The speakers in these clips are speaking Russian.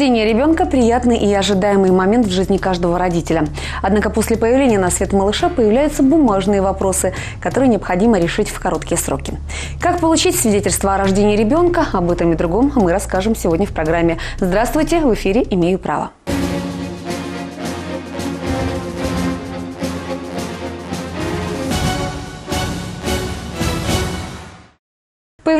Рождение ребенка – приятный и ожидаемый момент в жизни каждого родителя. Однако после появления на свет малыша появляются бумажные вопросы, которые необходимо решить в короткие сроки. Как получить свидетельство о рождении ребенка? Об этом и другом мы расскажем сегодня в программе. Здравствуйте, в эфире «Имею право».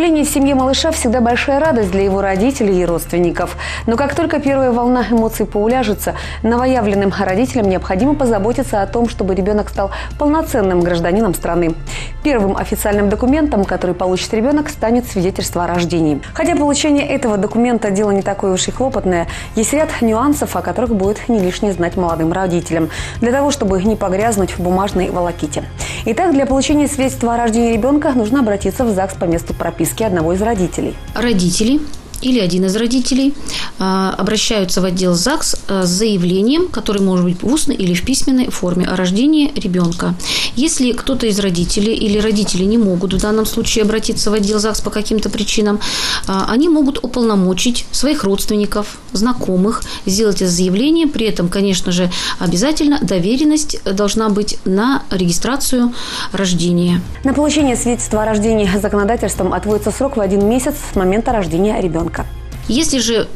Появление в семье малыша всегда большая радость для его родителей и родственников. Но как только первая волна эмоций поуляжется, новоявленным родителям необходимо позаботиться о том, чтобы ребенок стал полноценным гражданином страны. Первым официальным документом, который получит ребенок, станет свидетельство о рождении. Хотя получение этого документа – дело не такое уж и хлопотное, есть ряд нюансов, о которых будет не лишне знать молодым родителям, для того, чтобы не погрязнуть в бумажной волоките. Итак, для получения свидетельства о рождении ребенка нужно обратиться в ЗАГС по месту прописки одного из родителей. Родители или один из родителей а, обращаются в отдел ЗАГС а, с заявлением, которое может быть в устной или в письменной форме о рождении ребенка. Если кто-то из родителей или родители не могут в данном случае обратиться в отдел ЗАГС по каким-то причинам, а, они могут уполномочить своих родственников, знакомых сделать это заявление. При этом, конечно же, обязательно доверенность должна быть на регистрацию рождения. На получение свидетельства о рождении законодательством отводится срок в один месяц с момента рождения ребенка ребенка. Если же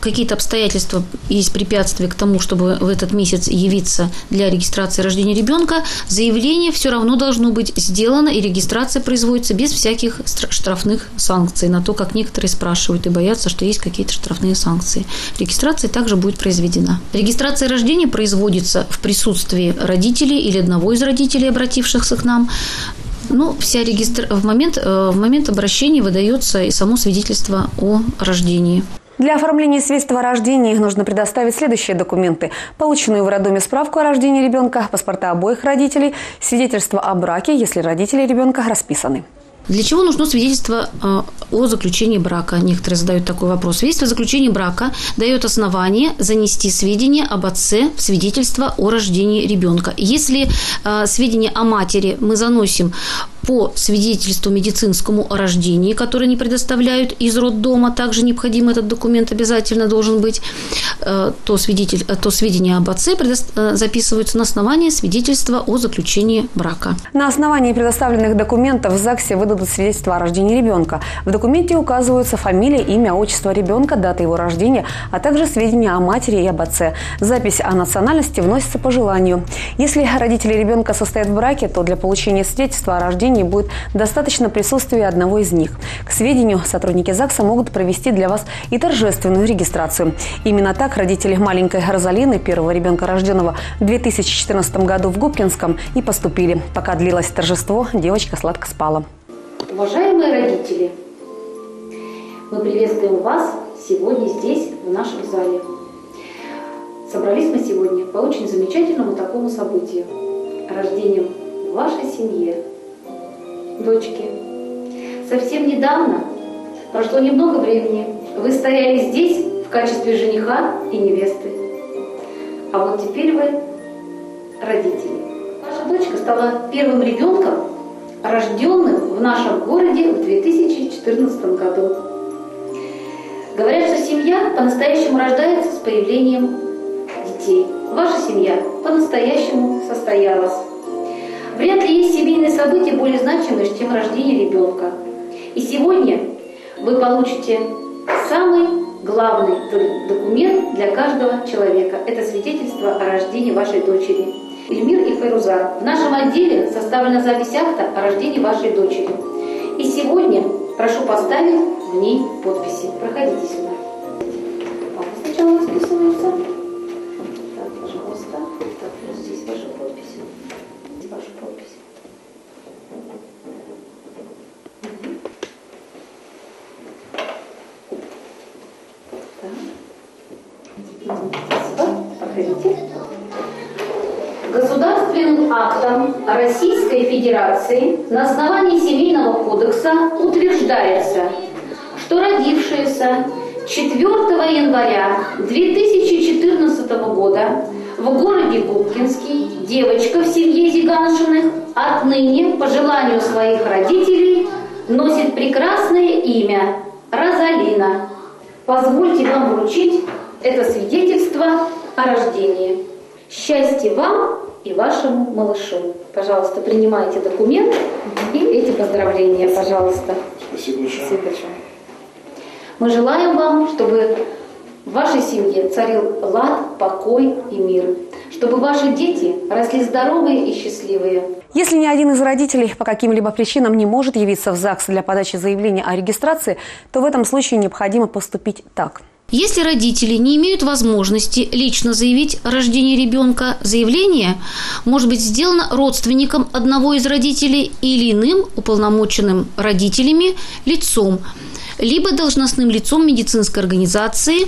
какие-то обстоятельства есть препятствия к тому, чтобы в этот месяц явиться для регистрации рождения ребенка, заявление все равно должно быть сделано, и регистрация производится без всяких штрафных санкций, на то, как некоторые спрашивают и боятся, что есть какие-то штрафные санкции. Регистрация также будет произведена. Регистрация рождения производится в присутствии родителей или одного из родителей, обратившихся к нам, ну, вся регистр... в, момент, э, в момент обращения выдается и само свидетельство о рождении. Для оформления свидетельства о рождении нужно предоставить следующие документы. Полученную в роддоме справку о рождении ребенка, паспорта обоих родителей, свидетельство о браке, если родители ребенка расписаны. Для чего нужно свидетельство э, о заключении брака? Некоторые задают такой вопрос. Свидетельство о заключении брака дает основание занести сведения об отце в свидетельство о рождении ребенка. Если э, сведения о матери мы заносим по свидетельству медицинскому о рождении, которое не предоставляют из роддома, также необходим этот документ обязательно должен быть, э, то, свидетель, э, то сведения об отце э, записываются на основании свидетельства о заключении брака. На основании предоставленных документов в ЗАГСе выдадут свидетельство о рождении ребенка. В документе указываются фамилия, имя, отчество ребенка, дата его рождения, а также сведения о матери и об отце. Запись о национальности вносится по желанию. Если родители ребенка состоят в браке, то для получения свидетельства о рождении заседании будет достаточно присутствия одного из них. К сведению, сотрудники ЗАГСа могут провести для вас и торжественную регистрацию. Именно так родители маленькой Розалины, первого ребенка, рожденного в 2014 году в Губкинском, и поступили. Пока длилось торжество, девочка сладко спала. Уважаемые родители, мы приветствуем вас сегодня здесь, в нашем зале. Собрались мы сегодня по очень замечательному такому событию – рождением в вашей семье дочки. Совсем недавно, прошло немного времени, вы стояли здесь в качестве жениха и невесты. А вот теперь вы родители. Ваша дочка стала первым ребенком, рожденным в нашем городе в 2014 году. Говорят, что семья по-настоящему рождается с появлением детей. Ваша семья по-настоящему состоялась. Вряд ли есть семейные события более значимые, чем рождение ребенка. И сегодня вы получите самый главный документ для каждого человека. Это свидетельство о рождении вашей дочери. Эльмир и Файруза. В нашем отделе составлена запись акта о рождении вашей дочери. И сегодня прошу поставить в ней подписи. Проходите сюда. Папа сначала расписывается. Российской Федерации на основании Семейного кодекса утверждается, что родившаяся 4 января 2014 года в городе Губкинский девочка в семье Зиганшиных отныне по желанию своих родителей носит прекрасное имя Розалина. позвольте вам вручить это свидетельство о рождении. Счастья вам и вашему малышу. Пожалуйста, принимайте документ и эти поздравления, пожалуйста. Спасибо большое. Спасибо большое. Мы желаем вам, чтобы в вашей семье царил лад, покой и мир. Чтобы ваши дети росли здоровые и счастливые. Если ни один из родителей по каким-либо причинам не может явиться в ЗАГС для подачи заявления о регистрации, то в этом случае необходимо поступить так. Если родители не имеют возможности лично заявить о рождении ребенка, заявление может быть сделано родственником одного из родителей или иным уполномоченным родителями лицом, либо должностным лицом медицинской организации,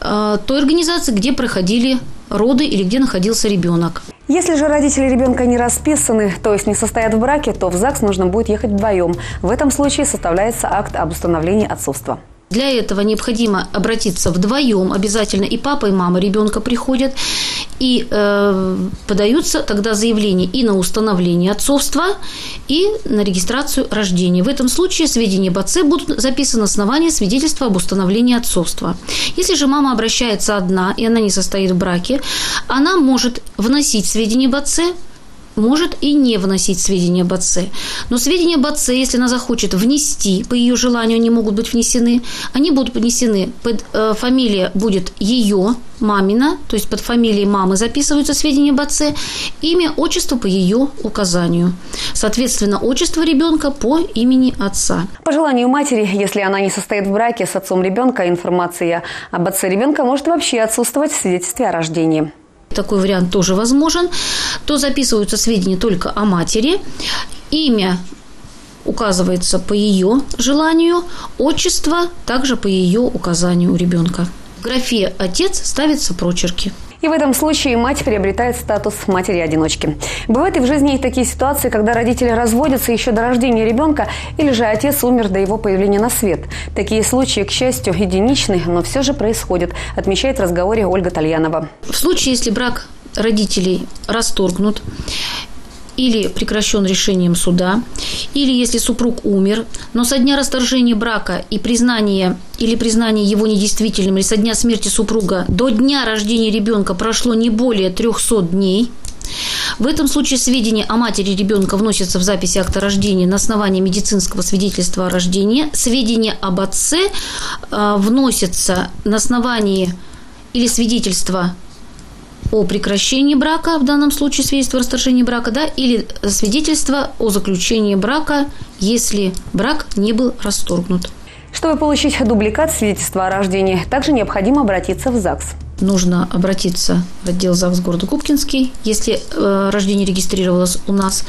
э, той организации, где проходили роды или где находился ребенок. Если же родители ребенка не расписаны, то есть не состоят в браке, то в ЗАГС нужно будет ехать вдвоем. В этом случае составляется акт об установлении отцовства. Для этого необходимо обратиться вдвоем, обязательно и папа, и мама ребенка приходят, и э, подаются тогда заявления и на установление отцовства, и на регистрацию рождения. В этом случае сведения об отце будут записаны на основании свидетельства об установлении отцовства. Если же мама обращается одна, и она не состоит в браке, она может вносить сведения об отце может и не вносить сведения об отце. Но сведения об отце, если она захочет внести, по ее желанию они могут быть внесены, они будут внесены, под, э, фамилия будет ее, мамина, то есть под фамилией мамы записываются сведения об отце, имя, отчество по ее указанию. Соответственно, отчество ребенка по имени отца. По желанию матери, если она не состоит в браке с отцом ребенка, информация об отце ребенка может вообще отсутствовать в свидетельстве о рождении такой вариант тоже возможен, то записываются сведения только о матери, имя указывается по ее желанию, отчество также по ее указанию у ребенка. В графе «Отец» ставятся прочерки. И в этом случае мать приобретает статус матери-одиночки. Бывают и в жизни такие ситуации, когда родители разводятся еще до рождения ребенка, или же отец умер до его появления на свет. Такие случаи, к счастью, единичны, но все же происходят, отмечает в разговоре Ольга Тальянова. В случае, если брак родителей расторгнут, или прекращен решением суда, или если супруг умер, но со дня расторжения брака и признания или признания его недействительным, или со дня смерти супруга до дня рождения ребенка прошло не более 300 дней, в этом случае сведения о матери ребенка вносятся в запись акта рождения на основании медицинского свидетельства о рождении. Сведения об отце э, вносятся на основании или свидетельства о прекращении брака, в данном случае свидетельство о расторжении брака, да, или свидетельство о заключении брака, если брак не был расторгнут. Чтобы получить дубликат свидетельства о рождении, также необходимо обратиться в ЗАГС нужно обратиться в отдел ЗАГС города Губкинский, если э, рождение регистрировалось у нас,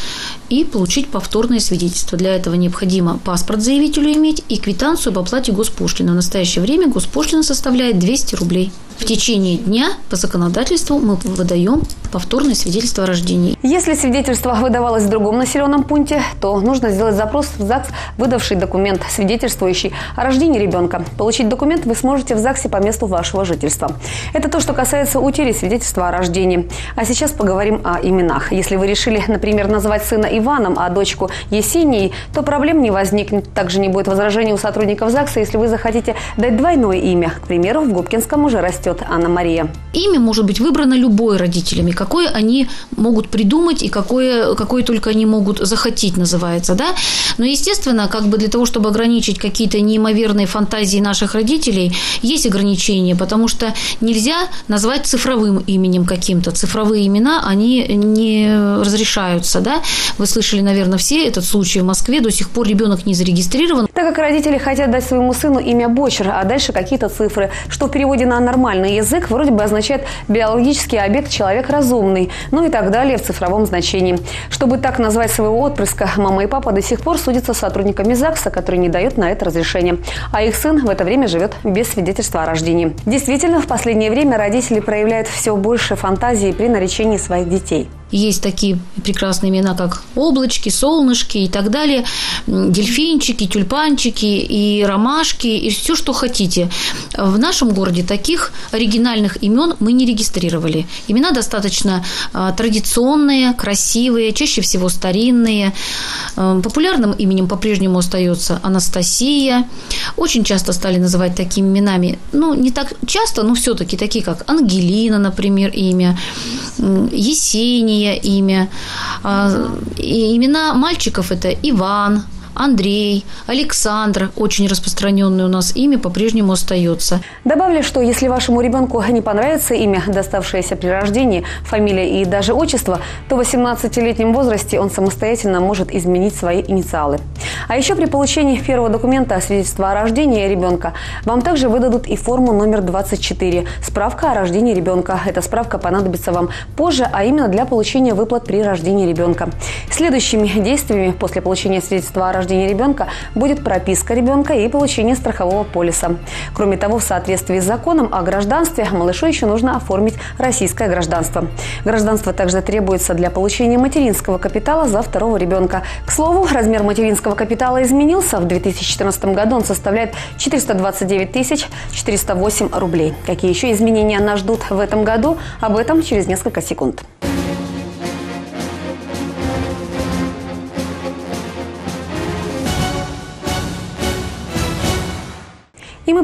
и получить повторное свидетельство. Для этого необходимо паспорт заявителю иметь и квитанцию об оплате госпошлины. В настоящее время госпошлина составляет 200 рублей. В течение дня по законодательству мы выдаем повторное свидетельство о рождении. Если свидетельство выдавалось в другом населенном пункте, то нужно сделать запрос в ЗАГС, выдавший документ, свидетельствующий о рождении ребенка. Получить документ вы сможете в ЗАГСе по месту вашего жительства. Это то, что касается утери свидетельства о рождении. А сейчас поговорим о именах. Если вы решили, например, назвать сына Иваном, а дочку Есенией, то проблем не возникнет. Также не будет возражений у сотрудников ЗАГСа, если вы захотите дать двойное имя. К примеру, в Губкинском уже растет растет Анна-Мария? Имя может быть выбрано любой родителями, какое они могут придумать и какое, какое только они могут захотеть, называется, да. Но, естественно, как бы для того, чтобы ограничить какие-то неимоверные фантазии наших родителей, есть ограничения, потому что нельзя назвать цифровым именем каким-то. Цифровые имена, они не разрешаются, да. Вы слышали, наверное, все этот случай в Москве, до сих пор ребенок не зарегистрирован. Так как родители хотят дать своему сыну имя Бочер, а дальше какие-то цифры, что в переводе на нормальный Нормальный язык вроде бы означает биологический объект «человек разумный», ну и так далее в цифровом значении. Чтобы так назвать своего отпрыска, мама и папа до сих пор судятся с сотрудниками ЗАГСа, которые не дают на это разрешение. А их сын в это время живет без свидетельства о рождении. Действительно, в последнее время родители проявляют все больше фантазии при наречении своих детей. Есть такие прекрасные имена, как облачки, солнышки и так далее, дельфинчики, тюльпанчики и ромашки, и все, что хотите. В нашем городе таких оригинальных имен мы не регистрировали. Имена достаточно а, традиционные, красивые, чаще всего старинные. А, популярным именем по-прежнему остается Анастасия. Очень часто стали называть такими именами, ну, не так часто, но все-таки такие, как Ангелина, например, имя, Есения имя. А, имена мальчиков это Иван, Андрей, Александр, очень распространенное у нас имя, по-прежнему остается. Добавлю, что если вашему ребенку не понравится имя, доставшееся при рождении, фамилия и даже отчество, то в 18-летнем возрасте он самостоятельно может изменить свои инициалы. А еще при получении первого документа свидетельства о рождении ребенка вам также выдадут и форму номер 24 – справка о рождении ребенка. Эта справка понадобится вам позже, а именно для получения выплат при рождении ребенка. Следующими действиями после получения свидетельства о рождении рождения ребенка будет прописка ребенка и получение страхового полиса. Кроме того, в соответствии с законом о гражданстве малышу еще нужно оформить российское гражданство. Гражданство также требуется для получения материнского капитала за второго ребенка. К слову, размер материнского капитала изменился. В 2014 году он составляет 429 тысяч 408 рублей. Какие еще изменения нас ждут в этом году? Об этом через несколько секунд.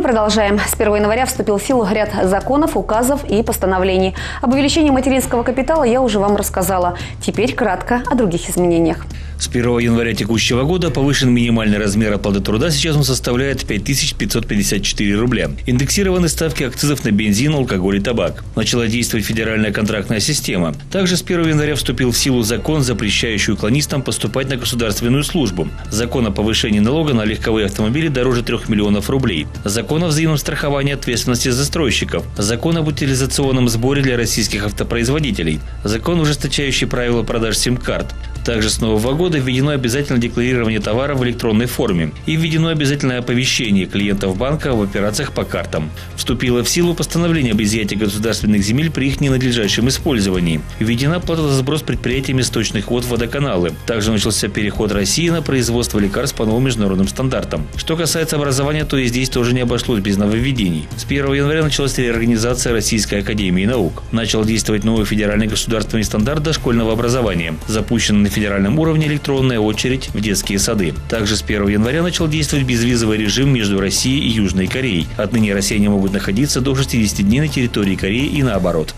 Продолжаем. С 1 января вступил в силу ряд законов, указов и постановлений. Об увеличении материнского капитала я уже вам рассказала. Теперь кратко о других изменениях. С 1 января текущего года повышен минимальный размер оплаты труда. Сейчас он составляет 5554 рубля. Индексированы ставки акцизов на бензин, алкоголь и табак. Начала действовать федеральная контрактная система. Также с 1 января вступил в силу закон, запрещающий уклонистам поступать на государственную службу. Закон о повышении налога на легковые автомобили дороже 3 миллионов рублей. Закон о взаимном страховании ответственности застройщиков. Закон об утилизационном сборе для российских автопроизводителей. Закон, ужесточающий правила продаж сим-карт. Также с нового года введено обязательное декларирование товара в электронной форме и введено обязательное оповещение клиентов банка в операциях по картам. Вступило в силу постановление об изъятии государственных земель при их ненадлежащем использовании. Введена плата за сброс предприятиями сточных вод в водоканалы. Также начался переход России на производство лекарств по новым международным стандартам. Что касается образования, то и здесь тоже не обошлось без нововведений. С 1 января началась реорганизация Российской Академии Наук. Начал действовать новый федеральный государственный стандарт дошкольного образования, запущенный на федеральном уровне электронная очередь в детские сады. Также с 1 января начал действовать безвизовый режим между Россией и Южной Кореей. Отныне россияне могут находиться до 60 дней на территории Кореи и наоборот.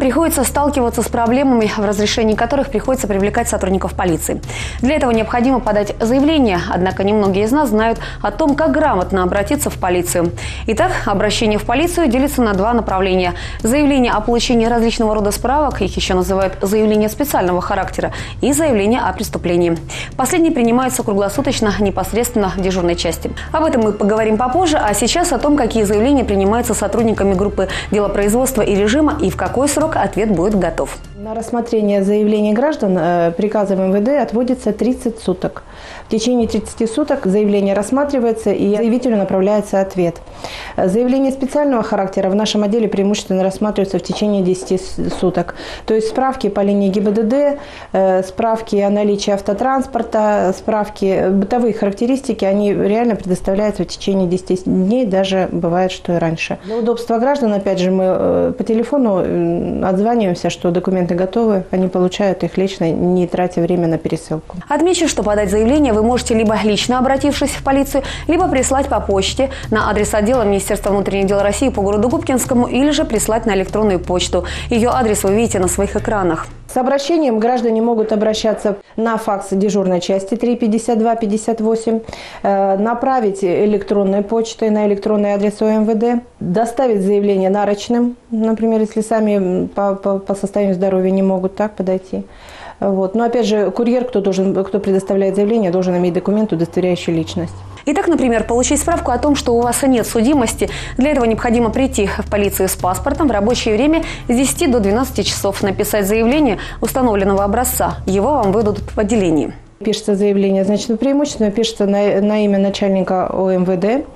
Приходится сталкиваться с проблемами, в разрешении которых приходится привлекать сотрудников полиции. Для этого необходимо подать заявление, однако немногие из нас знают о том, как грамотно обратиться в полицию. Итак, обращение в полицию делится на два направления. Заявление о получении различного рода справок, их еще называют заявление специального характера, и заявление о преступлении. Последние принимаются круглосуточно, непосредственно в дежурной части. Об этом мы поговорим попозже, а сейчас о том, какие заявления принимаются сотрудниками группы делопроизводства и режима и в какой срок ответ будет готов. На рассмотрение заявлений граждан э, приказом МВД отводится 30 суток. В течение 30 суток заявление рассматривается и заявителю направляется ответ. Заявление специального характера в нашем отделе преимущественно рассматриваются в течение 10 суток. То есть справки по линии ГИБДД, э, справки о наличии автотранспорта, справки бытовые характеристики, они реально предоставляются в течение 10 дней, даже бывает, что и раньше. Для удобства граждан, опять же, мы э, по телефону отзваниваемся, что документы документы готовы, они получают их лично, не тратя время на пересылку. Отмечу, что подать заявление вы можете либо лично обратившись в полицию, либо прислать по почте на адрес отдела Министерства внутренних дел России по городу Губкинскому или же прислать на электронную почту. Ее адрес вы видите на своих экранах. С обращением граждане могут обращаться на факс дежурной части 352 58, э, направить электронной почтой на электронный адрес ОМВД, доставить заявление нарочным, например, если сами по, по, по состоянию здоровья не могут так подойти. Вот. Но опять же, курьер, кто, должен, кто предоставляет заявление, должен иметь документ, удостоверяющий личность. Итак, например, получить справку о том, что у вас нет судимости. Для этого необходимо прийти в полицию с паспортом в рабочее время с 10 до 12 часов, написать заявление установленного образца. Его вам выдадут в отделении. Пишется заявление, значит, преимущественно пишется на, на имя начальника ОМВД.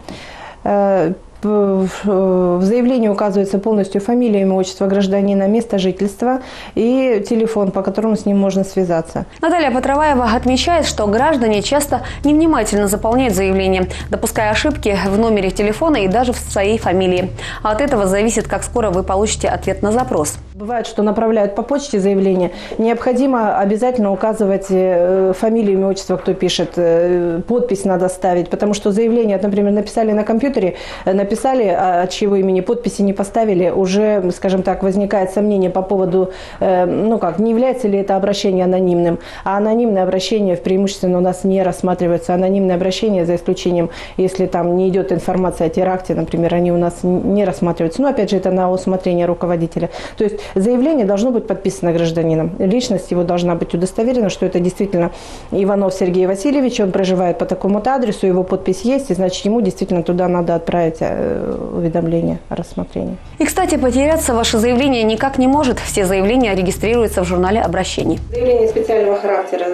Э, в заявлении указывается полностью фамилия, имя, отчество гражданина, место жительства и телефон, по которому с ним можно связаться. Наталья Патроваева отмечает, что граждане часто невнимательно заполняют заявление, допуская ошибки в номере телефона и даже в своей фамилии. А от этого зависит, как скоро вы получите ответ на запрос. Бывает, что направляют по почте заявление. Необходимо обязательно указывать э, фамилию, имя, отчество, кто пишет. Э, подпись надо ставить, потому что заявление, например, написали на компьютере, написали написали, а от чьего имени подписи не поставили, уже, скажем так, возникает сомнение по поводу, э, ну как, не является ли это обращение анонимным. А анонимное обращение преимущественно у нас не рассматривается. Анонимное обращение, за исключением, если там не идет информация о теракте, например, они у нас не рассматриваются. Но опять же, это на усмотрение руководителя. То есть заявление должно быть подписано гражданином. Личность его должна быть удостоверена, что это действительно Иванов Сергей Васильевич, он проживает по такому-то адресу, его подпись есть, и значит ему действительно туда надо отправить Э, уведомление о рассмотрении. И, кстати, потеряться ваше заявление никак не может. Все заявления регистрируются в журнале обращений. Заявление специального характера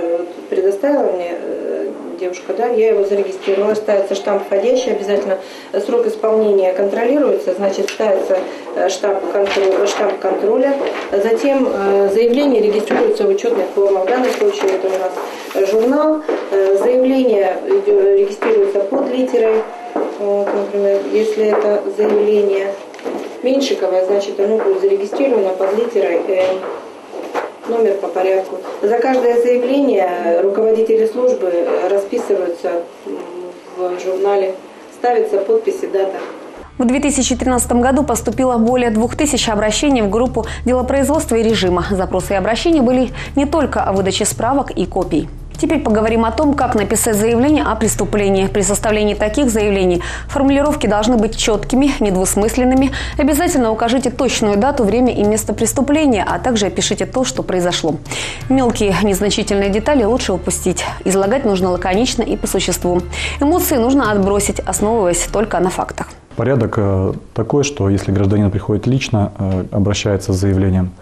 предоставила мне э, девушка, да, я его зарегистрировала, ставится штамп входящий. Обязательно, срок исполнения контролируется, значит, ставится э, штамп, контроль, штамп контроля, затем заявление регистрируется в учетных формах, в данном случае это у нас журнал, заявление регистрируется под литерой, например, если это заявление Меньшиковое, значит оно будет зарегистрировано под литерой М, номер по порядку. За каждое заявление руководители службы расписываются в журнале, ставится подпись и дата. В 2013 году поступило более 2000 обращений в группу делопроизводства и режима. Запросы и обращения были не только о выдаче справок и копий. Теперь поговорим о том, как написать заявление о преступлении. При составлении таких заявлений формулировки должны быть четкими, недвусмысленными. Обязательно укажите точную дату, время и место преступления, а также опишите то, что произошло. Мелкие незначительные детали лучше упустить. Излагать нужно лаконично и по существу. Эмоции нужно отбросить, основываясь только на фактах. Порядок э, такой, что если гражданин приходит лично, э, обращается с заявлением,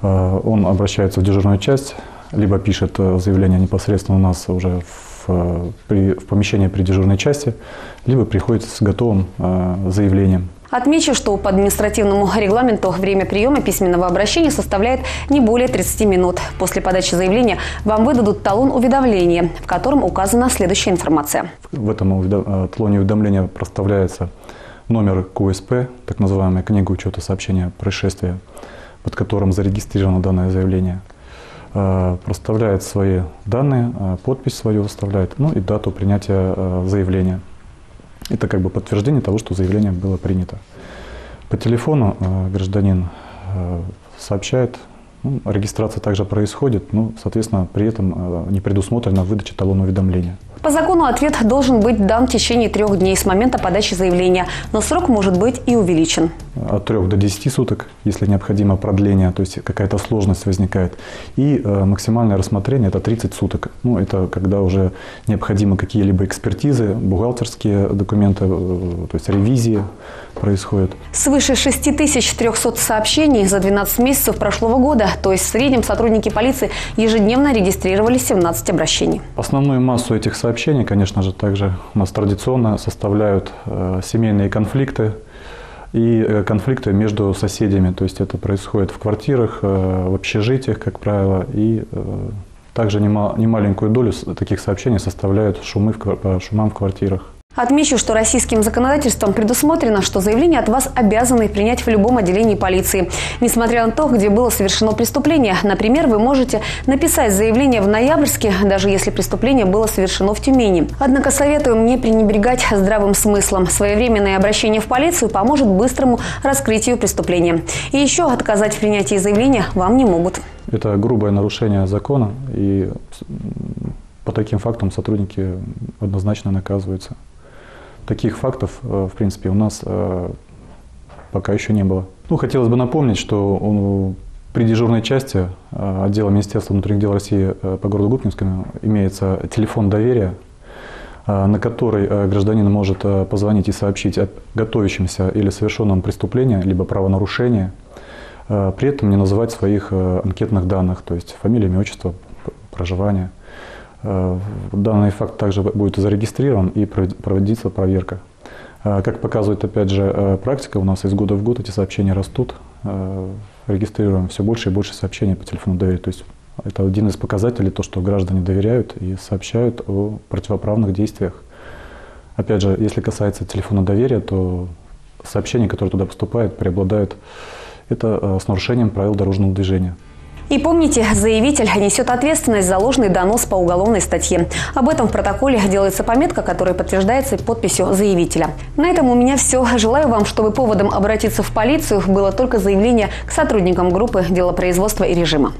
э, он обращается в дежурную часть, либо пишет э, заявление непосредственно у нас уже в, э, при, в помещении при дежурной части, либо приходит с готовым э, заявлением. Отмечу, что по административному регламенту время приема письменного обращения составляет не более 30 минут. После подачи заявления вам выдадут талон уведомления, в котором указана следующая информация. В этом талоне уведомления проставляется номер КУСП, так называемая книга учета сообщения происшествия, под которым зарегистрировано данное заявление – проставляет свои данные, э, подпись свою выставляет, ну и дату принятия э, заявления. Это как бы подтверждение того, что заявление было принято. По телефону гражданин сообщает, ну, регистрация также происходит, но, соответственно, при этом не предусмотрена выдача талона уведомления. По закону ответ должен быть дан в течение трех дней с момента подачи заявления, но срок может быть и увеличен. От трех до десяти суток, если необходимо продление, то есть какая-то сложность возникает. И э, максимальное рассмотрение – это 30 суток. Ну, это когда уже необходимы какие-либо экспертизы, бухгалтерские документы, э, то есть ревизии происходят. Свыше 6300 сообщений за 12 месяцев прошлого года, то есть в среднем сотрудники полиции ежедневно регистрировали 17 обращений. Основную массу этих сообщений конечно же, также у нас традиционно составляют э, семейные конфликты и э, конфликты между соседями. То есть это происходит в квартирах, э, в общежитиях, как правило, и также немаленькую долю таких сообщений составляют шумы в, шумам в квартирах. Отмечу, что российским законодательством предусмотрено, что заявление от вас обязаны принять в любом отделении полиции. Несмотря на то, где было совершено преступление. Например, вы можете написать заявление в Ноябрьске, даже если преступление было совершено в Тюмени. Однако советуем не пренебрегать здравым смыслом. Своевременное обращение в полицию поможет быстрому раскрытию преступления. И еще отказать в принятии заявления вам не могут. Это грубое нарушение закона, и по таким фактам сотрудники однозначно наказываются. Таких фактов, э, в принципе, у нас э, пока еще не было. Ну, хотелось бы напомнить, что он, при дежурной части э, отдела Министерства внутренних дел России по городу Губкинскому имеется телефон доверия, на который гражданин может позвонить и сообщить о готовящемся или совершенном преступлении, либо правонарушении, при этом не называть своих анкетных данных, то есть фамилия, имя, отчество, проживание. Э, Данный факт также будет зарегистрирован и проводится проверка. Э, Как показывает, опять же, э, практика, у нас из года в год эти сообщения растут. Регистрируем все больше и больше сообщений по телефону доверия. То есть это один из показателей, то, что граждане доверяют и сообщают о противоправных действиях. Опять же, если касается телефона доверия, то сообщения, которые туда поступают, преобладают это с нарушением правил дорожного движения. И помните, заявитель несет ответственность за ложный донос по уголовной статье. Об этом в протоколе делается пометка, которая подтверждается подписью заявителя. На этом у меня все. Желаю вам, чтобы поводом обратиться в полицию было только заявление к сотрудникам группы делопроизводства и режима.